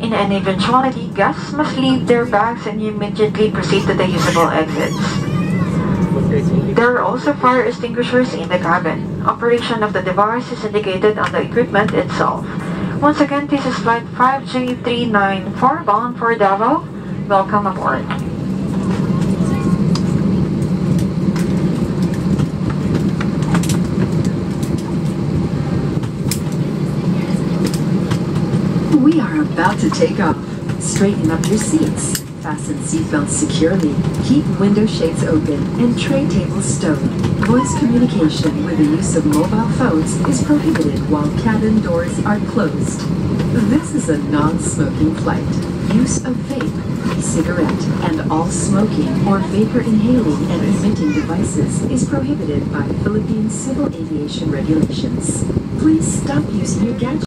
In an eventuality, guests must leave their bags and immediately proceed to the usable exits. There are also fire extinguishers in the cabin. Operation of the device is indicated on the equipment itself. Once again, this is flight 5J394 bound for Davao. Welcome aboard. We are about to take off. Straighten up your seats. Fasten seatbelts securely. Keep window shades open and tray tables stowed. Voice communication with the use of mobile phones is prohibited while cabin doors are closed. This is a non-smoking flight. Use of vape, e-cigarette, and all smoking or vapor inhaling and emitting devices is prohibited by Philippine Civil Aviation regulations. Please stop using your gadget.